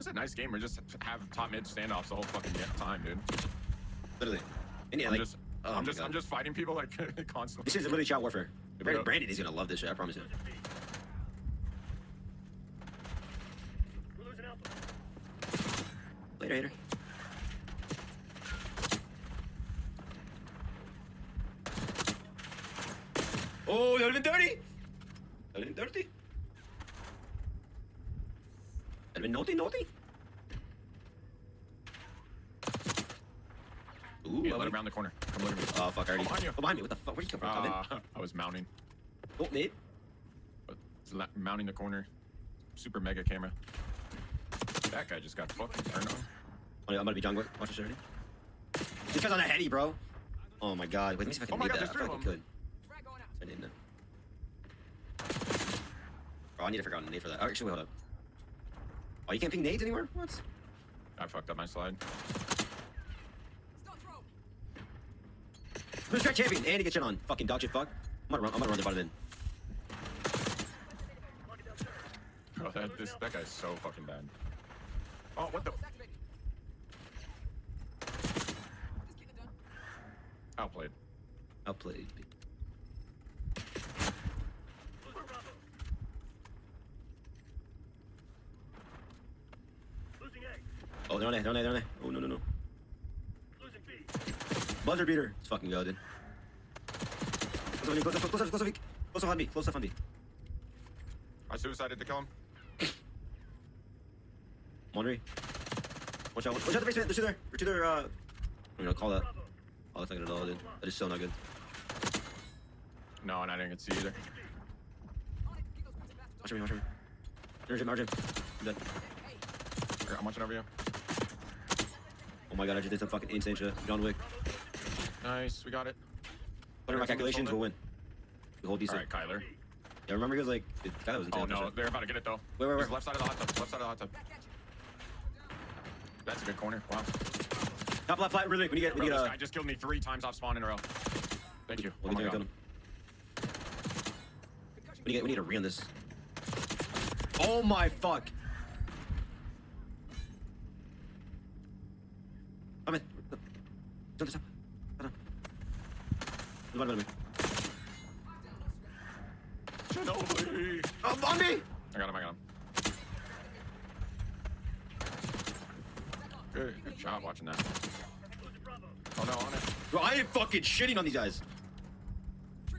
It's a nice game. We just have top mid standoffs the whole fucking time, dude. Literally. And yeah, I'm like, just, oh I'm just, I'm just fighting people like constantly. This is literally child warfare. Brandon, Brandon is gonna love this shit. I promise you. Later, hater. Oh, that would've been dirty. That would've been dirty. Been naughty, naughty. Ooh, Yeah, let him around the corner. Come look at me. Oh fuck, I already. Oh, behind you. Oh, behind me. What the fuck? Where'd you come from? Come in. Uh, I was mounting, Oh, mid. but it's la- mounting the corner. Super mega camera. That guy just got fucking turned on. Oh, I'm gonna be jungle. Watch this already. This guy's on a heady, bro. Oh my god. Wait, let me see if I can Oh my God, that. I feel like I could. I didn't know. Bro, I need to figure out a nade for that. Oh, actually, wait, hold up. Oh, you can't ping nades anymore? What? I fucked up my slide. Who's track champion? Andy, he gets shit on. Fucking dog shit fuck. I'm gonna run, I'm gonna run the bottom in. Bro, that, this, that guy's so fucking bad. Oh, what the? Outplayed. Outplayed. Losing Bravo. Losing Oh, on A, on A, A. Oh, no, no, no. Losing B. Buzzer beater. Let's fucking go, dude. Close up, close up, close up, close up, close up on me, close up on me. I suicided to kill him. Monry. Watch out, watch out the basement, there's two there. There's two there, uh... I'm gonna call that. Oh, that's not good at all, dude. That is so not good. No, and I didn't get to see either. Watch me, watch me. There's him, Arjun. I'm dead. Here, I'm watching over you. Oh my god, I just did some fucking insane shit. John Wick. Nice, we got it. Under my calculations, we'll win. We hold All decent. right, Kyler. Yeah, remember he was like, the guy that was Oh insane. no, they're about to get it though. Wait, wait, wait. left side of the hot tub. Left side of the hot tub. That's a good corner. Wow. Top left flat, really quick. We need to get, we need this guy just killed me three times off spawn in a row. Thank you. We'll Oh my get, god. we, need, to- we need to re on this. Oh my fuck. I'm in. Jump this up. Hold on. Hold on, hold on. Ginobili. Oh, on me! I got him. I got him. Good, good job watching that. Losing Bravo. Oh no, on it. Bro, I am fucking shitting on these guys. You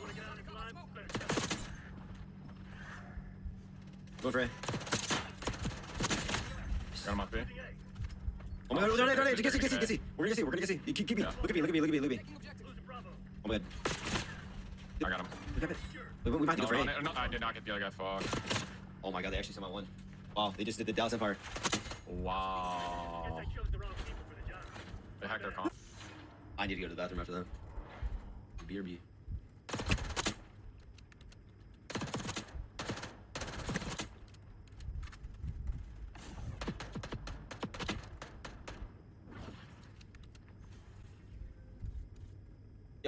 wanna get out of the line? Better step. Go for it. Got him up A. Oh my god, no, no, no, no, get see, get see, get see. We're gonna get see, we're gonna get see. Keep, keep me. Yeah. Look at me, look at me, look at me, look at me. Oh my god. I got him. Look at it. We, we might have to No, go for no, A. no, I did not get the other guy. Fuck. Oh my god, they actually somehow won. Wow, they just did the Dallas Empire. Wow. I chose the wrong people for the job. They hacked our comp. I need to go to the bathroom after that. BRB.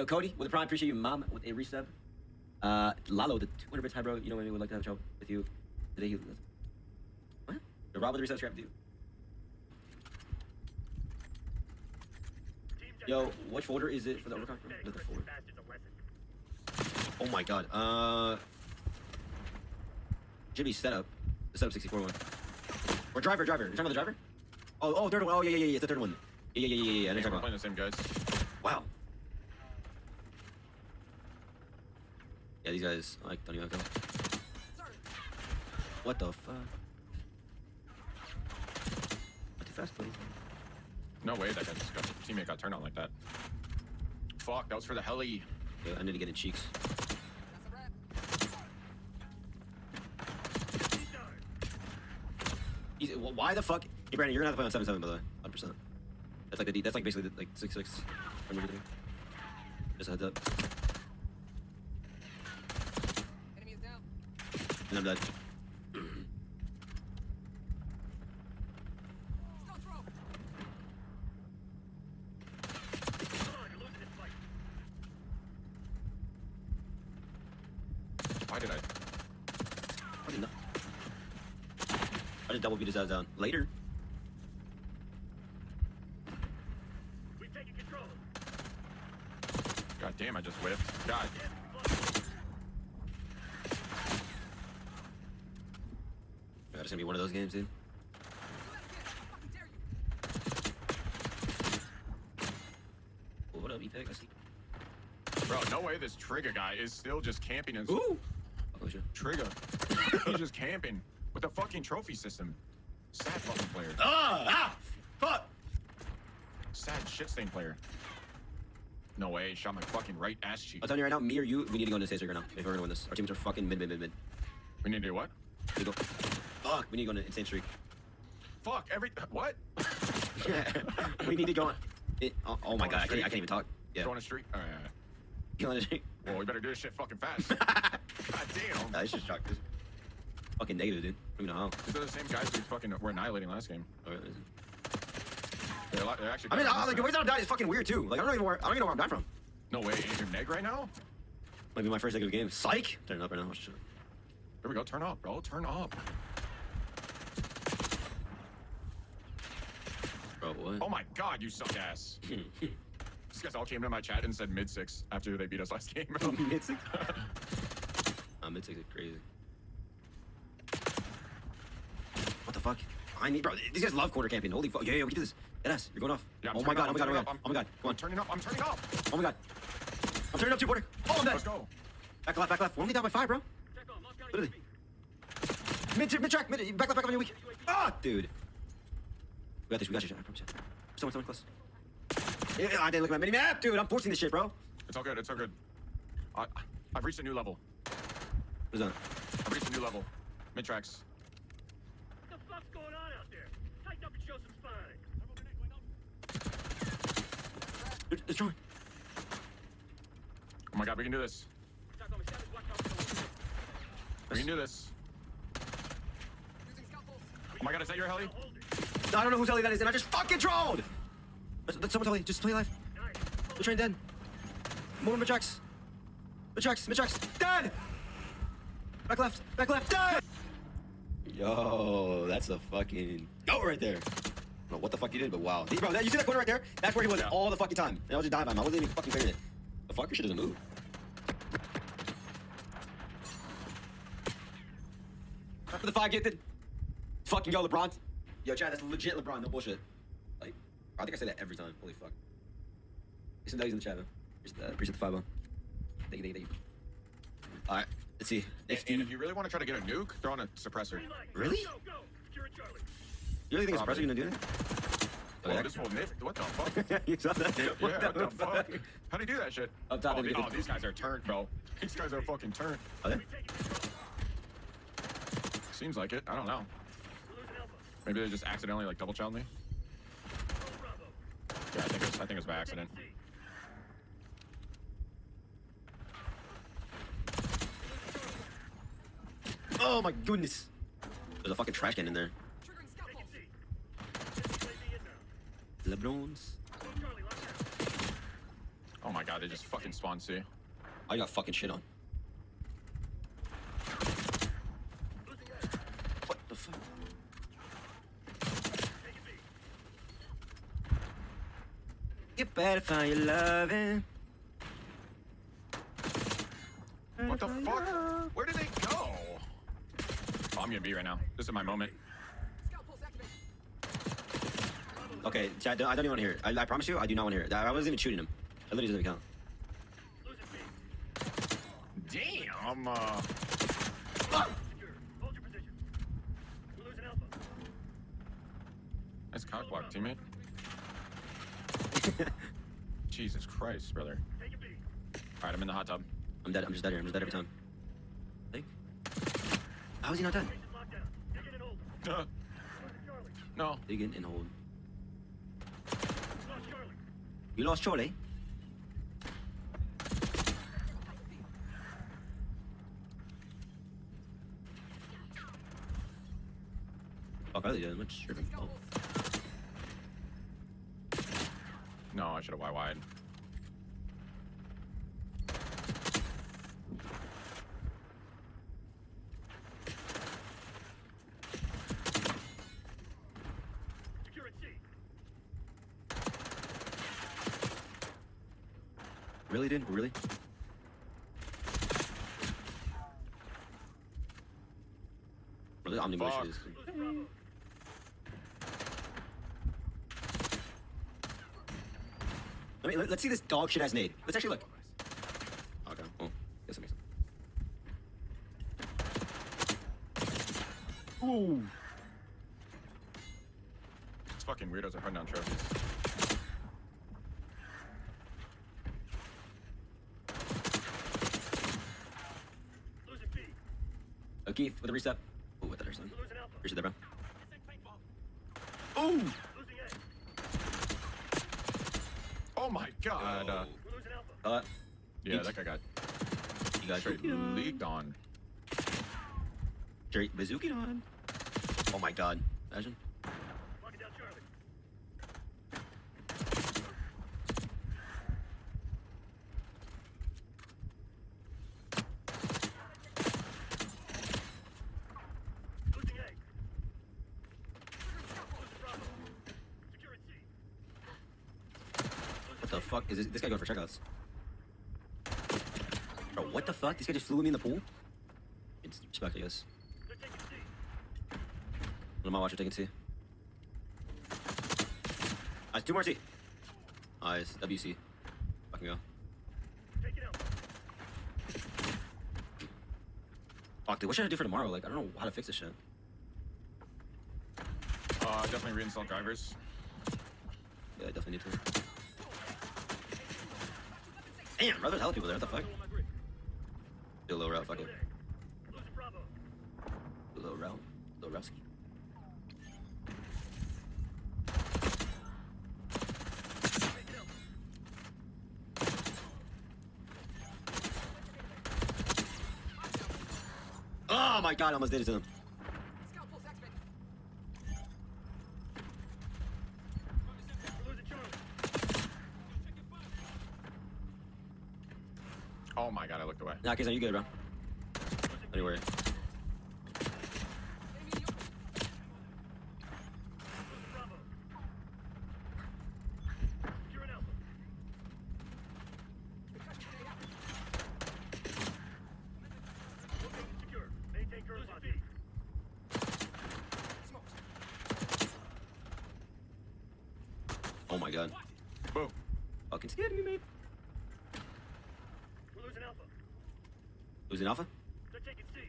Yo, Cody, with the prime, appreciate you, mom, with a resub. Uh, Lalo, the 200 bits, hi, bro. You know, maybe would like to have a show with you today. What? The Rob with the resub scrap, dude. Yo, which folder is it for the overclock? the folder? a. Oh my god. Uh, be setup. The setup 64 one. Or driver, driver. You talking about the driver? Oh, oh, third one. Oh yeah, yeah, yeah, yeah. It's the third one. Yeah, yeah, yeah, yeah, yeah. I know Yeah, what we're playing the same guys. about. Wow. Yeah, these guys like don't even go. What the fuck? Not too fast, buddy. No way that guy just got teammate got turned on like that. Fuck, that was for the heli. Yeah, I need to get in cheeks. He's, wh- why the fuck? Hey, Brandon, you're gonna have to play on seven seven by the way, hundred percent. That's like the D- that's like basically the, like six six. Just a heads up, and I'm dead. Come on, you're losing this fight. did I? I didn't. I just double beat his ass down. Uh, later. We've taken control. God damn, I just whipped. God. God, it's gonna be one of those games, dude. Oh, what up, E-Pick? I see. Bro, no way this trigger guy is still just camping his Ooh! Oh, shit. trigger. He's just camping with a fucking trophy system. Sad fucking player. Ah! Ah! Fuck! Sad shit stain player. No way, shot my fucking right ass cheek. I'm telling you right now, me or you, we need to go into the stage right now if we're gonna win this. Our teams are fucking mid, mid, mid, mid. We need to do what? We go. Fuck, we need to go into insane streak. Fuck, every. What? Yeah. We need to go on. It, oh, oh my Go god, I can't. I can't even talk. Yeah. Go on a streak? Alright, alright. Go on the streak. Well, we better do this shit fucking fast. God damn. I just shocked this. Fucking negative, dude. I don't know how. These are the same guys we fucking were annihilating last game. Listen. They're, they're actually. I mean, uh, like the way that I'm dying is fucking weird too. Like I don't even where I don't even know where I'm dying from. No way, is your neg right now? Might be my first negative game. Psych. Turn it up right now. Shit. Here we go, turn up, bro, turn up. What? Oh my god, you suck ass. These guys all came into my chat and said mid six after they beat us last game, mid six. Uh, mid six is crazy. What the fuck? I need, bro. These guys love quarter camping. Holy fuck! Yeah, yeah, we can do this. Yes, you're going off. Yeah, oh my god! up, Oh my god! Oh my god! Oh my god! Come I'm on! turning up, I'm turning up. Oh my god! I'm turning up two quarter. Oh, I'm dead. Let's go. Back left, back left. We're only down by five, bro. Check on. Moscow Literally. UAV. Mid, mid track, mid, back left, back left on your weak. Ah, dude. We got this. We got this. I promise you. Someone, someone close. Yeah, I didn't look at my mini map, dude. I'm forcing this shit, bro. It's all good, it's all good. I, I've reached a new level. What's that? I've reached a new level. Mid tracks. What the fuck's going on out there? Tighten up and show some spine. It's it's drawing. Oh my god, we can do this. Check on Machado. Watch out for the window. We can do this. Oh my god, is that your heli? Now hold it. I don't know whose heli that is, and I just fucking trolled. That's, that's someone's heli. Just play live. Nice. The train dead. Move mid tracks. Mid tracks. Mid tracks. Dead. Back left. Back left. Dead. Yo, that's a fucking go right there. I don't know what the fuck you did, but wow. Bro, that, you see that corner right there? That's where he was Yeah. all the fucking time. And I was just dying by him. I wasn't even fucking clearing it. The fuck, your shit doesn't move. For the five gifted. Fucking go, LeBron. Yo, Chad, that's legit LeBron, no bullshit. Like, I think I say that every time. Holy fuck. Listen, that he's in the chat, man. Appreciate that. Appreciate the five, man. Thank you, thank you, thank you. Alright, let's see. And, If and if you really want to try to get a nuke, throw on a suppressor. Really? Go, go. You really think it's Probably. pressure gonna do that? Oh, yeah. this whole nif- What the fuck? you saw that? yeah, what the fuck? How do you do that shit? Up top, oh, they the- oh, these guys are turned, bro. These guys are fucking turned. Are they? We've taken control. Seems like it. I don't know. We're losing Alpha. Maybe they just accidentally like double child me. Yeah, I think it's I think it's by accident. Oh my goodness. There's a fucking trash can in there. Taking C. Taking UAV inbound. Lebrons. Go Charlie. Lock down. Oh my god, they just fucking spawned C. I got fucking shit on. Losing A. What the fuck? Taking B. You better find your loving. What the fuck? Where did they go? Oh, I'm gonna be right now. This is my moment. Okay, Chad, don't- I don't even want to hear it. I, I promise you, I do not want to hear it. I I wasn't even shooting him. I literally doesn't count. Losing B. Damn. Uh, Secure. Hold your position. We're losing Alpha. nice cock block, teammate. Jesus Christ, brother. All right, I'm in the hot tub. I'm dead. I'm just dead here. I'm just dead every time. Think? how is he not dead? Station's locked down. Dig in and hold. Uh, no. Dig in and hold. Lost. You lost Charlie. Fuck, I really did much tripping. Oh. No, I should have Y wide. Really, dude? Really? Really? Omni-wish Fuck. is. Losing Bravo. Let me, let, let's see this dog shit ass nade. Let's actually look. Oh, okay, well, guess that oh. makes sense. Ooh. These fucking weirdos are putting down trophies. Losing B. O'Keefe with a reset. Oh, what the hell, son? We're. Appreciate that, bro. Oh! God. Uh, We're losing Alpha. Uh, yeah, that guy got you guys straight leaked on. Straight bazooki on. Oh my god. Imagine. Locking down Charlie. Losing A. Losing Bravo. Securing C. What the fuck? Is this, this guy going for checkouts? Bro, what the fuck? This guy just flew with me in the pool? It's respect, I guess. C. What am I watching taking T? Nice, two more T. Nice, WC. Fucking go. Fuck, dude, what should I do for tomorrow? Like, I don't know how to fix this shit. Uh, definitely reinstall drivers. Yeah, I definitely need to. Damn, bro, there's hella people there. What the fuck? Do a low route, fuck it. Do a low route. Low route ski. Oh my god, I almost did it to him. Oh my god, I looked away. Nah, Kizan, you good, bro. Don't you worry. Losing Bravo. Securing Alpha. Location secure. Maintain current B. Oh my god. Boom. Fucking scared me, mate. We're losing Alpha. Losing Alpha? They're taking C.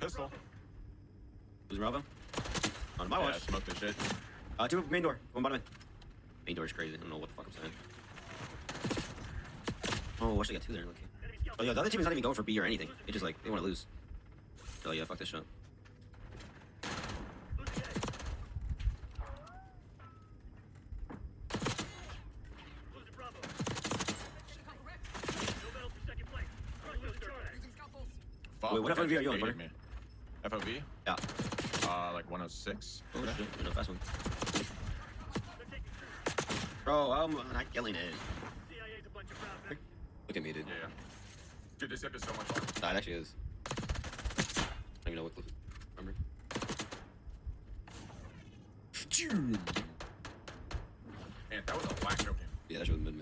Pistol. Losing Bravo? On my Yeah, watch. smoke this shit. Uh, two main door. One bottom end. Main door is crazy. I don't know what the fuck I'm saying. Oh, I should got two there. Okay. Oh yeah, the other team is not even going for B or anything. They just like they want to lose. Oh yeah, fuck this shit. Losing A. Losing Bravo. No medal for second place. Crush those dirtbags. Fuck, Wait, what that FOV are you on, brother? FOV? Yeah. Uh, like 106. Oh shit. Fast one. They're taking C. Bro, I'm not killing it. CIA's a bunch of proud men. Look at me, dude. Yeah, yeah. Dude, this hip is so much fun. Nah, it actually is. I don't even know what. Remember? Man, that was a whack joking. Yeah, that shit was